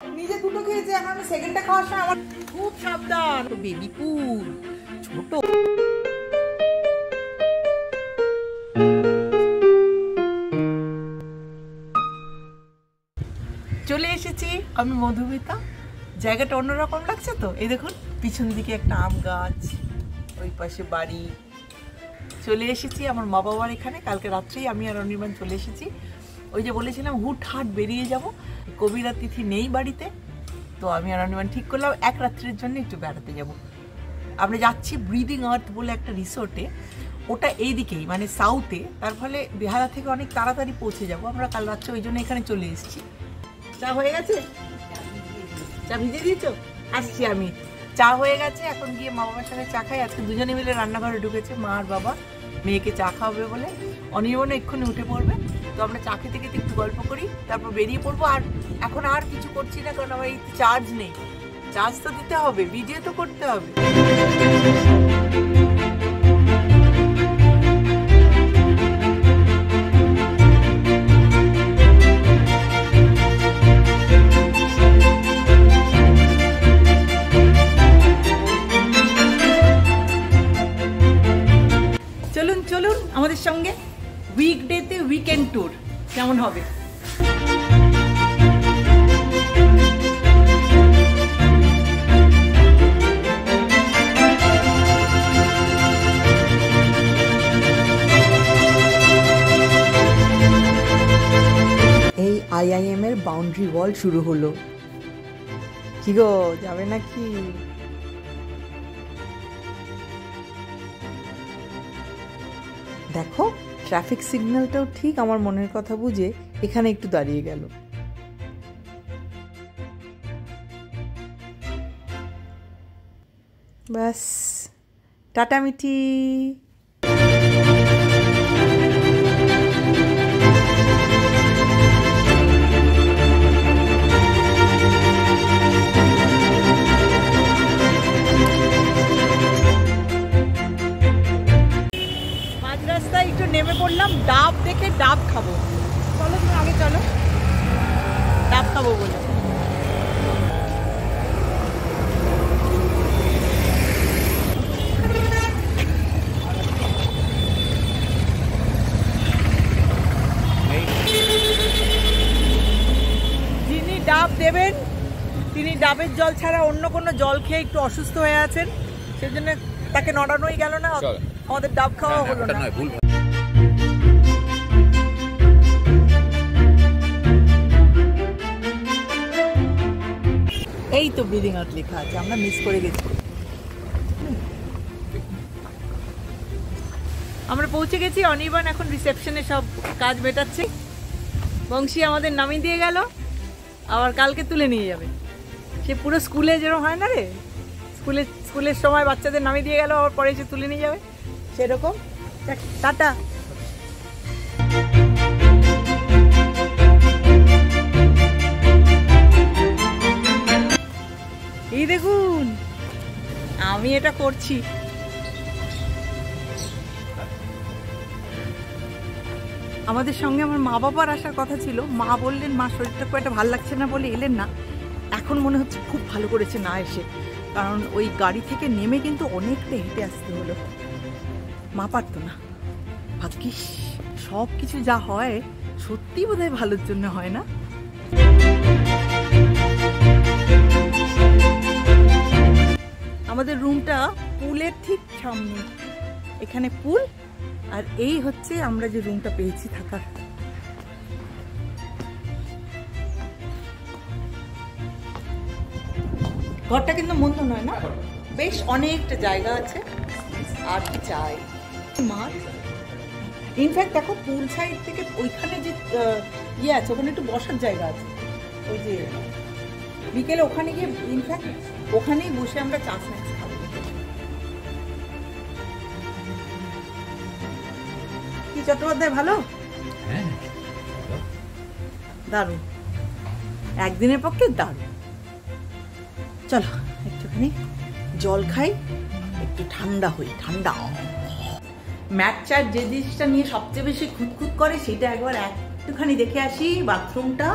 নিজে দুটো এখন আমি সেকেন্ডটা খাওয়ার সময় আমার খুব সাবধান। ছোট চলে এসেছি আমি মধুমিতা। জায়গাটা অন্যরকম লাগছে তো? এই দেখুন, পিছন দিকে একটা আম গাছ, ওই পাশে বাড়ি। চলে এসেছি আমার মা বাবার এখানে, কালকে রাত্রেই আমি আর অনির্বাণ চলে এসেছি। ওই যে বলেছিলাম, হুট হাট বেরিয়ে যাব। কবিরা তিথি নেই বাড়িতে, তো আমি আর অনির্বাণ ঠিক করলাম, এক রাত্রের জন্য একটু বেড়াতে যাব। আমরা যাচ্ছি ব্রিদিং আর্থ বলে একটা রিসোর্টে, ওটা এই দিকেই মানে সাউথে তার ফলে বেহালা থেকে অনেক তাড়াতাড়ি পৌঁছে যাব। আমরা কাল রাত্রে ওই জন্য এখানে চলে এসেছি। চা হয়ে গেছে? চা ভিজে দিয়েছ? আসছি আমি। চা হয়ে গেছে, এখন গিয়ে মা বাবার সঙ্গে চা খাই। আজকে দুজনে মিলে রান্নাঘরে ঢুকেছে, মা আর বাবা। মেয়েকে চা খাওয়াবে বলে। অনির্বণ এক্ষুনি উঠে পড়বে। তো আমরা চা খেতে খেতে একটু গল্প করি, তারপর বেরিয়ে পড়ব। আর এখন আর কিছু করছি না, কারণ আমার এই চার্জ নেই। চার্জ তো দিতে হবে ভিডিও তো করতে হবে। হবে। এই আইআইএম এর বাউন্ডারি ওয়াল শুরু হলো। কি গো, যাবে নাকি? দেখো ট্রাফিক সিগন্যালটাও ঠিক আমার মনের কথা বুঝে এখানে একটু দাঁড়িয়ে গেল। ব্যাস, টাটা মাঝ রাস্তায় একটু নেমে পড়লাম, ডাব দেখে ডাব খাব। চলো তুমি আগে চলো। ডাব খাব বলে। যিনি ডাব দেবেন তিনি ডাবের জল ছাড়া অন্য কোনো জল খেয়ে একটু অসুস্থ হয়ে আছেন সেজন্য তাকে নড়ানোই গেল না। আমাদের ডাব খাওয়া হলো না। তো ব্রিদিং আউট লেখা আছে, আমরা মিস করে গেছি। আমরা পৌঁছে গেছি, অনির্বাণ এখন রিসেপশনে সব কাজ মেটাচ্ছে। বংশী আমাদের নামিয়ে দিয়ে গেল, আবার কালকে তুলে নিয়ে যাবে। সে পুরো স্কুলে যেরকম হয় না রে? স্কুলে, স্কুলের সময় বাচ্চাদের নামিয়ে দিয়ে গেল, আবার পরে এসে তুলে নিয়ে যাবে। সেরকম। টাটা। এই দেখুন, আমি এটা করছি। আমাদের সঙ্গে আমার মা বাবার আসার কথা ছিল। মা বললেন, মা, শরীরটা খুব একটা ভালো লাগছে না বলে এলেন না। এখন মনে হচ্ছে খুব ভালো করেছে না এসে। কারণ ওই গাড়ি থেকে নেমে কিন্তু অনেকটা হেঁটে আসতে হলো। মা পারতো না। ভাগ্যিস সব কিছু যা হয় সত্যি বোধহয় ভালোর জন্য হয় না? আমাদের রুমটা পুলের ঠিক সামনে। এখানে পুল, আর এই হচ্ছে আমরা যে রুমটা পেয়েছি থাকার। ঘরটা কিন্তু মন্দ নয় না? বেশ অনেকটা জায়গা আছে। আর চাই? মাঠ ইনফ্যাক্ট দেখো, পুল সাইড থেকে ওইখানে যে ইয়ে আছে, ওখানে একটু বসার জায়গা আছে। ওই যে, বিকেলে ওখানে গিয়ে ইনফ্যাক্ট ওখানেই বসে আমরা চা স্ন্যাক্স চট্টোপাধ্যায় ভালো? হ্যাঁ দারুণ। একদিনের পক্ষে দারুণ। চলো একটুখানি জল খাই একটু ঠান্ডা হই ঠান্ডা। ম্যাট চার যে জিনিসটা নিয়ে সবচেয়ে বেশি খুঁতখুত করে সেটা একবার একটুখানি দেখে আসি বাথরুমটা।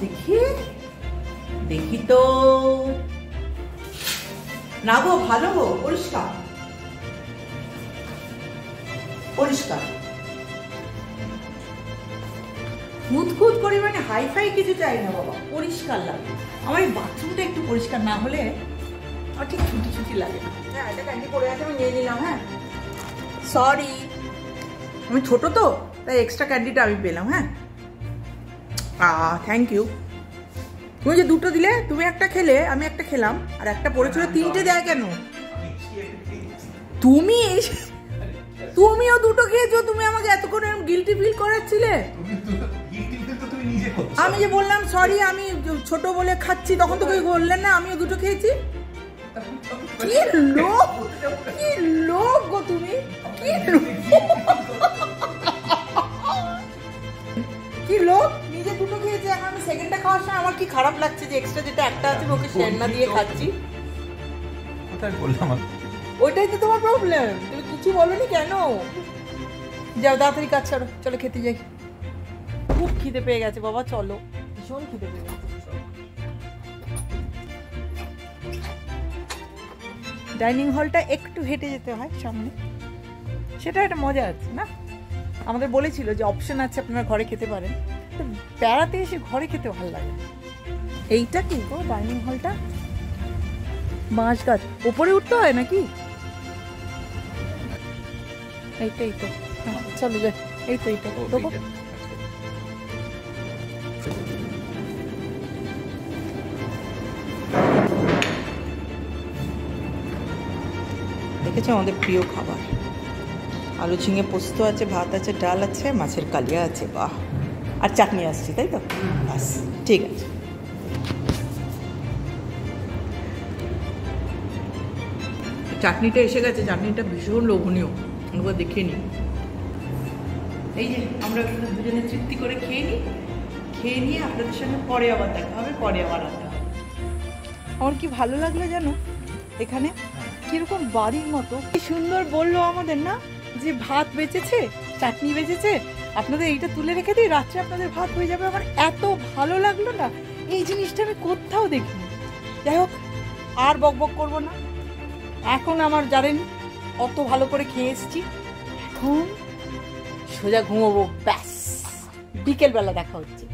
দেখি দেখি তো। না গো ভালো গো পরিষ্কার। পরিষ্কার। খুঁত করে মানে হাইফাই কিছু চাই না বাবা পরিষ্কার লাগে। আমার এই বাথরুমটা একটু পরিষ্কার না হলে আমার ঠিক ছুটি ছুটি লাগে না। হ্যাঁ এটা ক্যান্ডি পড়ে আছে আমি নিয়ে নিলাম হ্যাঁ। সরি আমি ছোট তো তাই এক্সট্রা ক্যান্ডিটা আমি পেলাম হ্যাঁ। আ থ্যাংক ইউ তুমি যে দুটো দিলে তুমি একটা খেলে আমি একটা খেলাম। আর একটা পড়েছিল তিনটে দেয় কেন? তুমি এসে- তুমিও দুটো খেয়েছো তুমি আমাকে এতক্ষণ গিলটি ফিল করাচ্ছিলে? আমি যে বললাম সরি আমি ছোট বলে খাচ্ছি তখন তো কেউ বললেন না আমিও দুটো খেয়েছি? কি লোক কি লোক গো তুমি কি কি লোক? নিজে দুটো খেয়েছে এখন আমি সেকেন্ডটা খাওয়ার সময় আমার কি খারাপ লাগছে যে এক্সট্রা যেটা একটা আছে ওকে শেয়ার না দিয়ে খাচ্ছি? কোথায় বললাম ওইটাই তো তোমার প্রবলেম কিছু বলনি কেন? যাও, তাড়াতাড়ি কাজ ছাড়ো চলো খেতে যাই। খুব খিদে পেয়ে গেছে বাবা, চলো। ভীষণ খিদে পেয়ে গেছে ডাইনিং হলটা একটু হেঁটে যেতে হয় সামনে। সেটা একটা মজা আছে, না? আমাদের বলেছিল যে অপশন আছে, আপনারা ঘরে খেতে পারেন। তো বেড়াতে এসে ঘরে খেতে ভালো লাগে এইটা কি গো, ডাইনিং হলটা? বাঁশ গাছ। ওপরে উঠতে হয় নাকি? এইটা এই তো হ্যাঁ, চলো যাই। এই তো এইটা দেবো। দেখেছ আমাদের প্রিয় খাবার? আলু ঝিঙে পোস্ত আছে ভাত আছে ডাল আছে মাছের কালিয়া আছে বাহ। আর চাটনি আসছে তাই তো? বাস ঠিক আছে। চাটনিটা এসে গেছে চাটনিটা ভীষণ লোভনীয়। একবার দেখে নিই। এই যে, আমরা দুজনে তৃপ্তি করে খেয়ে নিই। খেয়ে নিয়ে আপনাদের সঙ্গে পরে আবার দেখা হবে, পরে আবার আমার কি ভালো লাগল জানো? এখানে কীরকম বাড়ির মতো। কি সুন্দর বলল আমাদের না? যে ভাত বেঁচেছে, চাটনি বেঁচেছে, আপনাদের এইটা তুলে রেখে দিই রাত্রে আপনাদের ভাত হয়ে যাবে। আমার এত ভালো লাগল না। এই জিনিসটা আমি কোথাও দেখিনি। যাই হোক, আর বক বক করব না। এখন আমার জানেন অত ভালো করে খেয়ে এসেছি। এখন সোজা ঘুমোবো, ব্যাস। বিকেলবেলা দেখা হচ্ছে।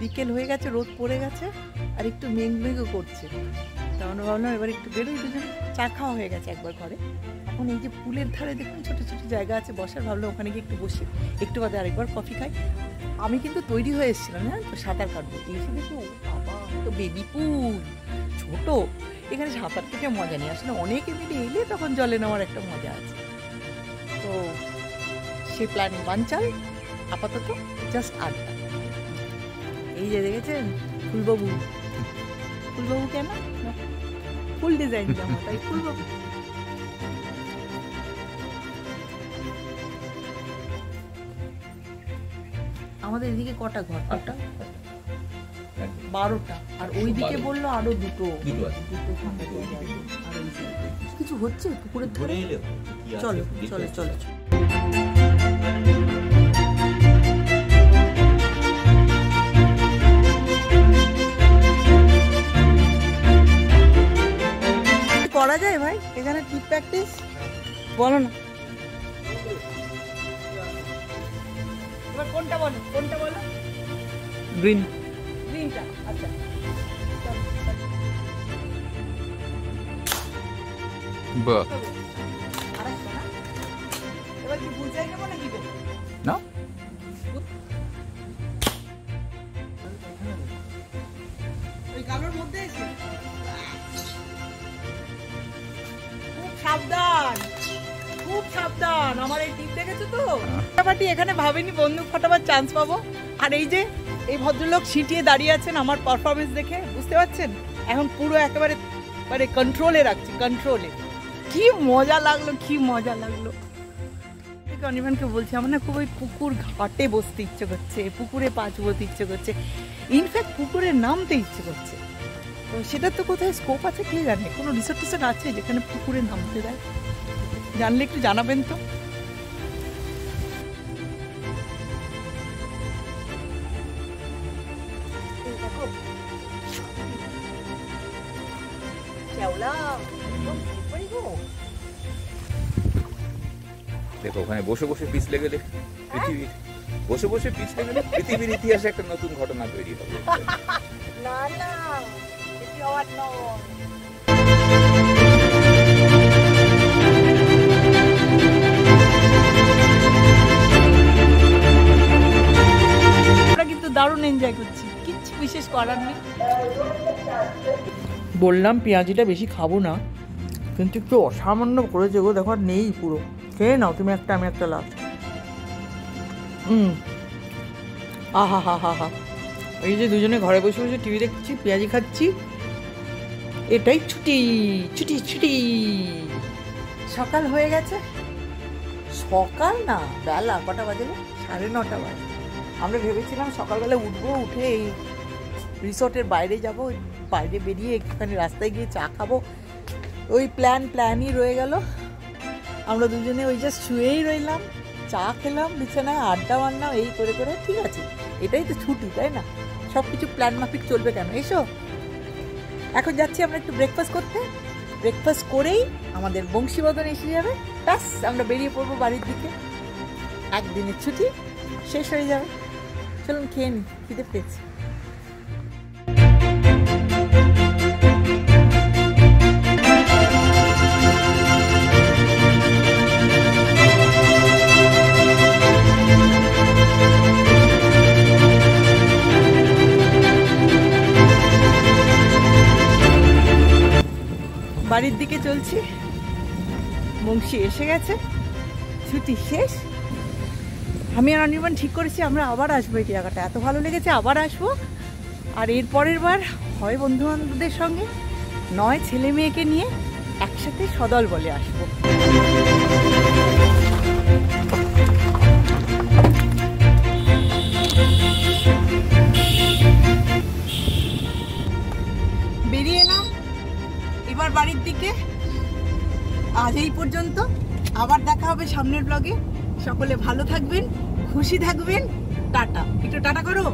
বিকেল হয়ে গেছে, রোদ পড়ে গেছে, আর একটু মেঘ মেঘও করছে। তখন ভাবলাম এবার একটু বেরোই দুজন। চা খাওয়া হয়ে গেছে একবার ঘরে। এখন এই যে পুলের ধারে দেখুন ছোট ছোট জায়গা আছে, বসার ভাবলাম ওখানে গিয়ে একটু বসি। একটু বাদে আরেকবার কফি খাই। আমি কিন্তু তৈরি হয়ে এসেছিলাম হ্যাঁ তো? সাঁতার কাটবো। এসে দেখি তো বেবি পুল, ছোট। এখানে সাঁতার কেটে মজা নেই। আসলে অনেকে মিলে এলে তখন জলে নেওয়ার একটা মজা আছে। তো সে প্ল্যান বানচাল আপাতত জাস্ট আড্ডা। এই যে দেখেছেন, ফুলবাবু। ফুলবাবু কেন? ফুল ডিজাইন জামা তাই ফুলবাবু আমাদের এদিকে কটা ঘর? কটা বারোটা। আর ওইদিকে বলল আরও দুটো। দুটো। কিছু হচ্ছে পুকুরের ধারে চলো চলো চলো। বলো না। কোনটা বলো? কোনটা বলো? গ্রিন। গ্রিনটা। আচ্ছা। বাহ? এবার কি বুঝাই নেব নাকি না। ওই কালোর মধ্যে এসে। সাবধান। খুব সাবধান আমার এই টিপ দেখেছ তো? ফাটাফাটি এখানে ভাবেনি বন্দুক ফাটাবার চান্স পাবো। আর এই যে এই ভদ্রলোক ছিটিয়ে দাঁড়িয়ে আছেন আমার পারফরমেন্স দেখে বুঝতে পারছেন? এখন পুরো একেবারে মানে কন্ট্রোলে রাখছি কন্ট্রোলে কি মজা লাগল কি মজা লাগল। অনির্বাণকে বলছি আমার না খুব ওই পুকুর ঘাটে বসতে ইচ্ছে করছে পুকুরে পা চুবোতে ইচ্ছে করছে। ইনফ্যাক্ট পুকুরে নামতে ইচ্ছে করছে। তো সেটার তো কোথায় স্কোপ আছে কে জানে? কোনো রিসোর্ট টিসোর্ট আছে যেখানে পুকুরে নামতে দেয়? জানলে একটু জানাবেন তো। দেখো। ওখানে বসে বসে পিছলে গেলে পৃথিবীর বসে বসে পিছলে গেলে পৃথিবীর ইতিহাসে একটা নতুন ঘটনা তৈরি হবে। না না দারুণ এনজয় করছি। কিচ্ছু বিশেষ করার নেই। বললাম পেঁয়াজিটা বেশি খাব না কিন্তু একটু অসামান্য করেছে গো দেখো আর নেই পুরো। খেয়ে নাও তুমি একটা আমি একটা লাস্ট হুম। আহা হা হা হা এই যে দুজনে ঘরে বসে বসে টিভি দেখছি পেঁয়াজি খাচ্ছি। এটাই ছুটি ছুটি ছুটি। সকাল হয়ে গেছে? সকাল না বেলা কটা বাজে? সাড়ে নটা বাজে। আমরা ভেবেছিলাম সকালবেলা উঠবো, উঠে এই রিসর্টের বাইরে যাব বাইরে বেরিয়ে একটুখানি রাস্তায় গিয়ে চা খাব। ওই প্ল্যান প্ল্যানই রয়ে গেল। আমরা দুজনে ওই জাস্ট শুয়েই রইলাম, চা খেলাম, বিছানায় আড্ডা মারলাম, এই করে করে, ঠিক আছে। এটাই তো ছুটি, তাই না? সব কিছু প্ল্যান মাফিক চলবে কেন? এসো। এখন যাচ্ছি আমরা একটু ব্রেকফাস্ট করতে। ব্রেকফাস্ট করেই আমাদের বংশীবদন এসে যাবে। ব্যাস, আমরা বেরিয়ে পড়ব বাড়ির দিকে। একদিনের ছুটি, শেষ হয়ে যাবে। চলুন খেয়ে নি খিদে পেয়েছি। বাড়ির দিকে চলছি। বংশী এসে গেছে। ছুটি শেষ। আমি আর অনির্বাণ ঠিক করেছি, আমরা আবার আসব এই জায়গাটা এত ভালো লেগেছে, আবার আসব। আর এর পরের বার হয় বন্ধু বান্ধবদের সঙ্গে, নয় ছেলে মেয়েকে নিয়ে একসাথে সদল বলে আসব। বেরিয়ে এলাম। এবার বাড়ির দিকে। আজ এই পর্যন্ত। আবার দেখা হবে সামনের ব্লগে সকলে ভালো থাকবেন খুশি থাকবেন টাটা। একটু টাটা করো।